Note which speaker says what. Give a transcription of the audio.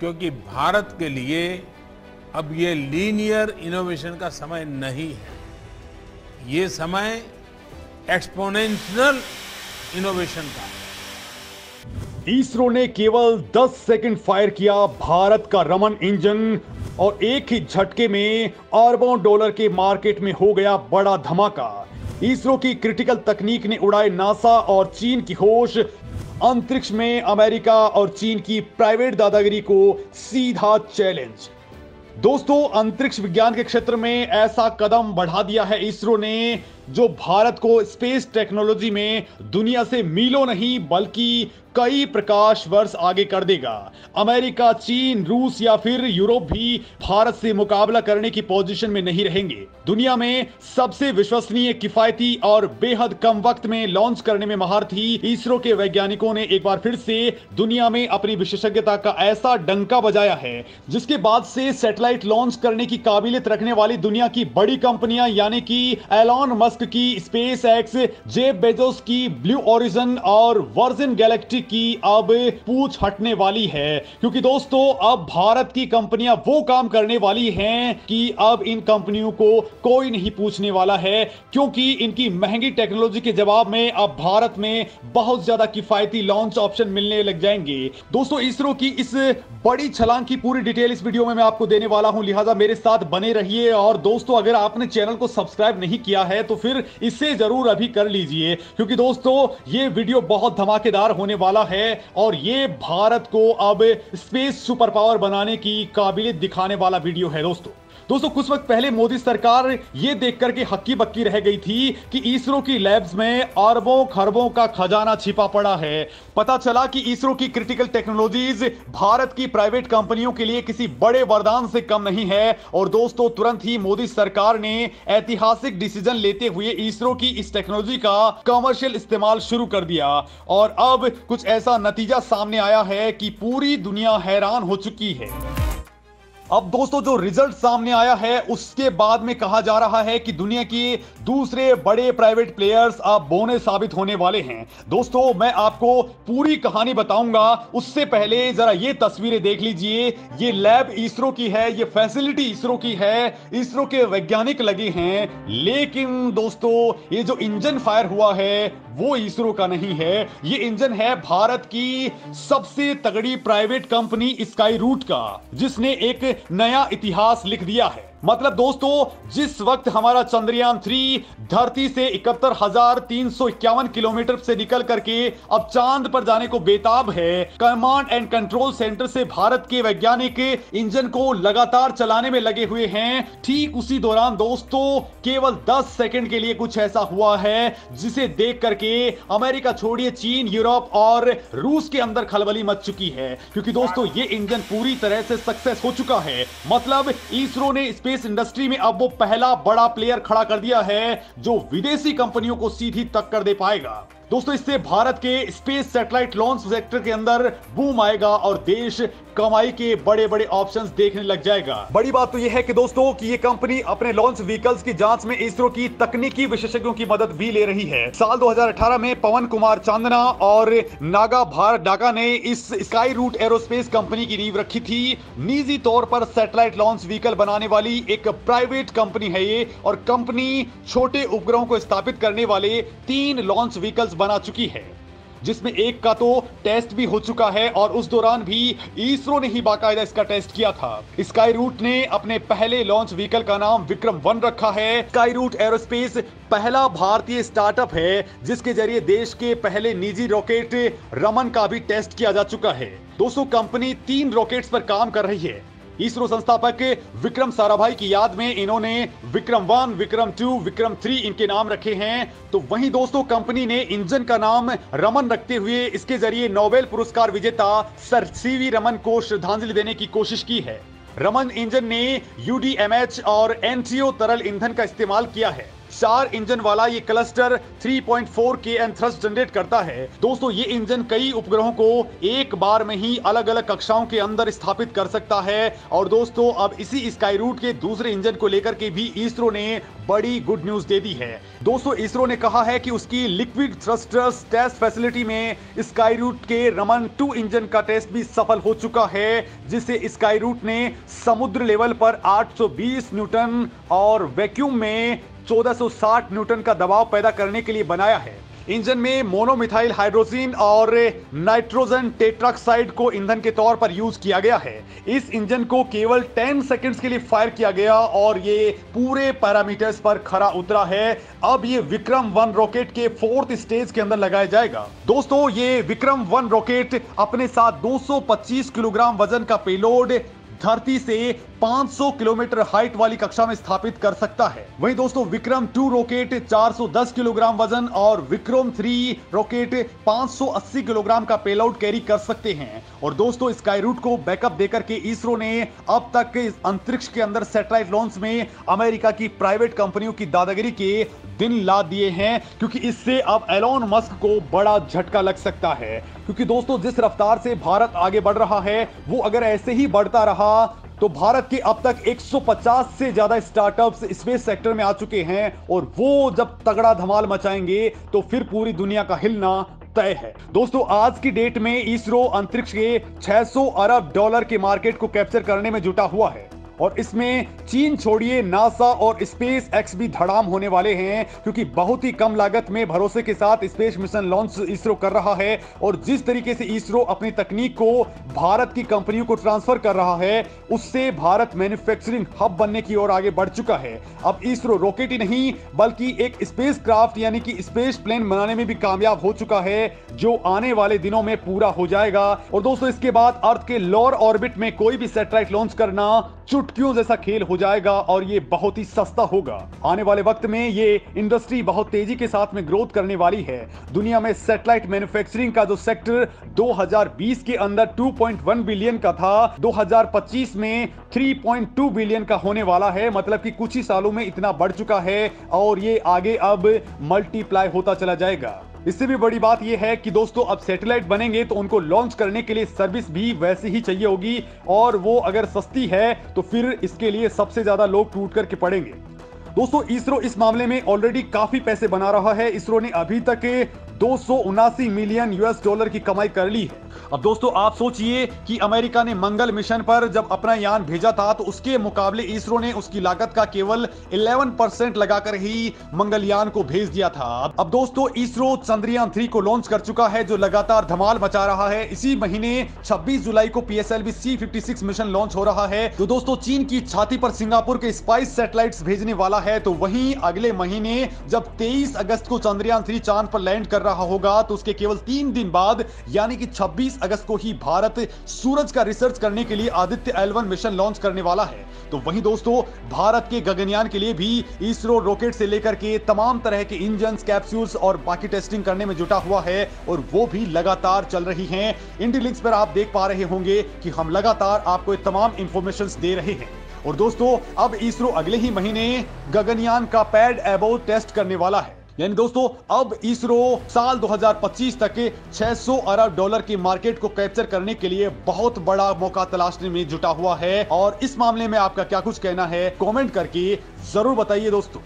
Speaker 1: क्योंकि भारत के लिए अब ये लीनियर इनोवेशन का समय नहीं है। ये समय एक्सपोनेंशियल इनोवेशन का है।
Speaker 2: इसरो ने केवल 10 सेकंड फायर किया भारत का रमन इंजन और एक ही झटके में अरबों डॉलर के मार्केट में हो गया बड़ा धमाका। इसरो की क्रिटिकल तकनीक ने उड़ाए नासा और चीन की होश अंतरिक्ष में अमेरिका और चीन की प्राइवेट दादागिरी को सीधा चैलेंज। दोस्तों, अंतरिक्ष विज्ञान के क्षेत्र में ऐसा कदम बढ़ा दिया है इसरो ने, जो भारत को स्पेस टेक्नोलॉजी में दुनिया से मिलो नहीं, बल्कि कई प्रकाश वर्ष आगे कर देगा। अमेरिका, चीन, रूस या फिर यूरोप भी भारत से मुकाबला करने की पोजीशन में नहीं रहेंगे। दुनिया में सबसे विश्वसनीय किफायती और बेहद कम वक्त में लॉन्च करने में महारथी इसरो के वैज्ञानिकों ने एक बार फिर से दुनिया में अपनी विशेषज्ञता का ऐसा डंका बजाया है, जिसके बाद से सैटेलाइट लॉन्च करने की काबिलियत रखने वाली दुनिया की बड़ी कंपनियाँ, यानी कि एलॉन मस्क की स्पेस एक्स जेब बेजोस की ब्लू ओरिजन और वर्जिन गैलेक्टिक की अब पूछ हटने वाली है। क्योंकि दोस्तों, अब भारत की कंपनियाँ वो काम करने वाली हैं कि अब इन कंपनियों को कोई नहीं पूछने वाला है, क्योंकि इनकी महँगी टेक्नोलॉजी के जवाब में अब भारत में बहुत ज़्यादा किफायती लॉन्च ऑप्शन मिलने लग जाएँगे। दोस्तों, इसरो की इस बड़ी छलांग की पूरी डिटेल इस वीडियो में मैं आपको देने वाला हूँ। लिहाजा मेरे साथ बने रहिए और दोस्तों, अगर आपने चैनल को सब्सक्राइब नहीं किया है तो फिर इसे ज़रूर अभी कर लीजिए। क्योंकि दोस्तों, ये वीडियो बहुत धमाकेदार होने वाला है और ये भारत को अब स्पेस सुपर पावर बनाने की काबिलियत दिखाने वाला वीडियो है दोस्तों। दोस्तों, कुछ वक्त पहले मोदी सरकार ये देख करके हक्की बक्की रह गई थी कि इसरो की लैब्स में अरबों खरबों का खजाना छिपा पड़ा है। पता चला कि इसरो की क्रिटिकल टेक्नोलॉजीज़ भारत की प्राइवेट कंपनियों के लिए किसी बड़े वरदान से कम नहीं है। और दोस्तों, तुरंत ही मोदी सरकार ने ऐतिहासिक डिसीज़न लेते हुए इसरो की इस टेक्नोलॉजी का कमर्शियल इस्तेमाल शुरू कर दिया। और अब कुछ ऐसा नतीजा सामने आया है कि पूरी दुनिया हैरान हो चुकी है। अब दोस्तों, जो रिज़ल्ट सामने आया है, उसके बाद में कहा जा रहा है कि दुनिया के दूसरे बड़े प्राइवेट प्लेयर्स अब बोने साबित होने वाले हैं। दोस्तों, मैं आपको पूरी कहानी बताऊँगा। उससे पहले जरा ये तस्वीरें देख लीजिए। ये लैब इसरो की है, ये फैसिलिटी इसरो की है। इसरो के वैज्ञानिक लगे हैं। लेकिन दोस्तों, ये जो इंजन फायर हुआ है, वो इसरो का नहीं है। ये इंजन है भारत की सबसे तगड़ी प्राइवेट कंपनी स्काई रूट का, जिसने एक नया इतिहास लिख दिया है। मतलब दोस्तों, जिस वक्त हमारा चंद्रयान थ्री धरती से इकहत्तर हज़ार तीन सौ इक्यावन किलोमीटर से निकल करके अब चाँद पर जाने को बेताब है, कमांड एंड कंट्रोल सेंटर से भारत के वैज्ञानिक इंजन को लगातार चलाने में लगे हुए हैं। ठीक उसी दौरान दोस्तों, केवल 10 सेकंड के लिए कुछ ऐसा हुआ है, जिसे देख करके अमेरिका छोड़िए, चीन, यूरोप और रूस के अंदर खलबली मच चुकी है। क्योंकि दोस्तों, ये इंजन पूरी तरह से सक्सेस हो चुका है। मतलब इसरो ने स्पेस स्पेस इंडस्ट्री में अब वो पहला बड़ा प्लेयर खड़ा कर दिया है, जो विदेशी कंपनियों को सीधी टक्कर दे पाएगा। दोस्तों, इससे भारत के स्पेस सैटेलाइट लॉन्च सेक्टर के अंदर बूम आएगा और देश कमाई के बड़े बड़े ऑप्शंस देखने लग जाएगा। बड़ी बात तो यह है कि दोस्तों, कि ये कंपनी अपने लॉन्च व्हीकल्स की जाँच में इसरो की तकनीकी विशेषज्ञों की मदद भी ले रही है। साल 2018 में पवन कुमार चांदना और नागा भारत डाका ने इस स्काई रूट एरोस्पेस कंपनी की नींव रखी थी। निजी तौर पर सैटेलाइट लॉन्च व्हीकल बनाने वाली एक प्राइवेट कंपनी है ये और कंपनी छोटे उपग्रहों को स्थापित करने वाले तीन लॉन्च व्हीकल्स बना चुकी है, जिसमें एक का तो टेस्ट भी हो चुका है और उस दौरान भी इसरो ने ही बाकायदा इसका टेस्ट किया था। स्काई रूट ने अपने पहले लॉन्च व्हीकल का नाम विक्रम वन रखा है। स्काई रूट एरोस्पेस पहला भारतीय स्टार्टअप है, जिसके ज़रिए देश के पहले निजी रॉकेट रमन का भी टेस्ट किया जा चुका है। दोस्तों कंपनी तीन रॉकेट्स पर काम कर रही है। इसरो संस्थापक विक्रम साराभाई की याद में इन्होंने Vikram one Vikram two, Vikram three इनके नाम रखे हैं। तो वहीं दोस्तों, कंपनी ने इंजन का नाम रमन रखते हुए इसके ज़रिए नोबेल पुरस्कार विजेता सर सीवी रमन को श्रद्धांजलि देने की कोशिश की है। रमन इंजन ने यूडीएमएच और एनटीओ तरल ईंधन का इस्तेमाल किया है। चार इंजन वाला ये क्लस्टर 3.4 के एन थ्रस्ट जनरेट करता है। दोस्तों, ये इंजन कई उपग्रहों को एक बार में ही अलग अलग कक्षाओं के अंदर स्थापित कर सकता है। और दोस्तों, अब इसी स्काई रूट के दूसरे इंजन को लेकर के भी इसरो ने बड़ी गुड न्यूज़ दे दी है। दोस्तों, इसरो ने कहा है कि उसकी लिक्विड थ्रस्टर्स टेस्ट फैसिलिटी में स्काई रूट के रमन टू इंजन का टेस्ट भी सफल हो चुका है जिसे स्काई रूट ने समुद्र लेवल पर 820 न्यूटन और वैक्यूम में 1460 न्यूटन का दबाव पैदा करने के लिए बनाया है। इंजन में मोनोमिथाइल हाइड्रोजन और नाइट्रोजन टेट्राक्साइड को ईंधन के तौर पर यूज़ किया गया है। इस इंजन को केवल 10 सेकंड्स के लिए फायर किया गया और ये पूरे पैरामीटर्स पर खरा उतरा है। अब ये विक्रम वन रॉकेट के फोर्थ स्टेज के अंदर लगाया जाएगा। दोस्तों, ये विक्रम वन रॉकेट अपने साथ 225 किलोग्राम वज़न का पेलोड धरती से 500 किलोमीटर हाइट वाली कक्षा में स्थापित कर सकता है। वहीं दोस्तों, विक्रम टू रॉकेट 410 किलोग्राम वज़न और विक्रम थ्री रॉकेट 580 किलोग्राम का पेलाउट कैरी कर सकते हैं। और दोस्तों स्काई रूट को बैकअप देकर के इसरो ने अब तक अंतरिक्ष के अंदर सैटेलाइट लॉन्च में अमेरिका की प्राइवेट कंपनियों की दादागिरी के दिन ला दिए हैं, क्योंकि इससे अब एलोन मस्क को बड़ा झटका लग सकता है। क्योंकि दोस्तों, जिस रफ्तार से भारत आगे बढ़ रहा है, वो अगर ऐसे ही बढ़ता रहा तो भारत के अब तक 150 से ज़्यादा स्टार्टअप्स स्पेस सेक्टर में आ चुके हैं और वो जब तगड़ा धमाल मचाएँगे तो फिर पूरी दुनिया का हिलना तय है। दोस्तों, आज की डेट में इसरो अंतरिक्ष के 600 अरब डॉलर के मार्केट को कैप्चर करने में जुटा हुआ है। और इसमें चीन छोड़िए, नासा और स्पेस एक्स भी धड़ाम होने वाले हैं, क्योंकि बहुत ही कम लागत में भरोसे के साथ स्पेस मिशन लॉन्च इसरो कर रहा है और जिस तरीके से इसरो अपनी तकनीक को भारत की कंपनियों को ट्रांसफ़र कर रहा है, उससे भारत मैन्युफैक्चरिंग हब बनने की ओर आगे बढ़ चुका है। अब इसरो रॉकेट ही नहीं, बल्कि एक स्पेस क्राफ्ट यानी कि स्पेस प्लेन बनाने में भी कामयाब हो चुका है, जो आने वाले दिनों में पूरा हो जाएगा। और दोस्तों, इसके बाद अर्थ के लोअर ऑर्बिट में कोई भी सैटेलाइट लॉन्च करना चुटकियों जैसा खेल हो जाएगा और ये बहुत ही सस्ता होगा। आने वाले वक्त में ये इंडस्ट्री बहुत तेज़ी के साथ में ग्रोथ करने वाली है। दुनिया में सैटेलाइट मैन्युफैक्चरिंग का जो सेक्टर 2020 के अंदर 2.1 बिलियन का था 2025 में 3.2 बिलियन का होने वाला है। मतलब कि कुछ ही सालों में इतना बढ़ चुका है और ये आगे अब मल्टीप्लाई होता चला जाएगा। इससे भी बड़ी बात यह है कि दोस्तों, अब सैटेलाइट बनेंगे तो उनको लॉन्च करने के लिए सर्विस भी वैसे ही चाहिए होगी और वो अगर सस्ती है तो फिर इसके लिए सबसे ज़्यादा लोग टूट करके पड़ेंगे। दोस्तों, इसरो इस मामले में ऑलरेडी काफ़ी पैसे बना रहा है। इसरो ने अभी तक दो सौ उनासी मिलियन यूएस डॉलर की कमाई कर ली है। अब दोस्तों, आप सोचिए कि अमेरिका ने मंगल मिशन पर जब अपना यान भेजा था तो उसके मुकाबले इसरो ने उसकी लागत का केवल 11 परसेंट लगाकर ही मंगलयान को भेज दिया था। अब दोस्तों, इसरो चंद्रयान थ्री को लॉन्च कर चुका है, जो लगातार धमाल मचा रहा है। इसी महीने 26 जुलाई को PSLV C fifty mission launch हो रहा है। तो दोस्तों, चीन की छाती पर सिंगापुर के स्पाइस सैटेलाइट भेजने वाला है तो वही अगले महीने जब तेईस अगस्त को चंद्रयान थ्री चाँद पर लैंड कर रहा होगा तो उसके केवल तीन दिन बाद, यानी कि छब्बीस 20 अगस्त को ही भारत सूरज का रिसर्च करने के लिए आदित्य एलवन मिशन लॉन्च करने वाला है। तो वहीं दोस्तों, भारत के गगनयान के लिए भी इसरो रॉकेट से लेकर के तमाम तरह के इंजन कैप्सूल्स और बाकी टेस्टिंग करने में जुटा हुआ है और वो भी लगातार चल रही हैं। इंडी लिंक्स पर आप देख पा रहे होंगे कि हम लगातार आपको तमाम इंफॉर्मेशन दे रहे हैं। और दोस्तों, अब इसरो अगले ही महीने गगनयान का पैड एबो टेस्ट करने वाला है। यानी दोस्तों, अब इसरो साल 2025 तक 600 अरब डॉलर की मार्केट को कैप्चर करने के लिए बहुत बड़ा मौका तलाशने में जुटा हुआ है। और इस मामले में आपका क्या कुछ कहना है, कमेंट करके ज़रूर बताइए दोस्तों।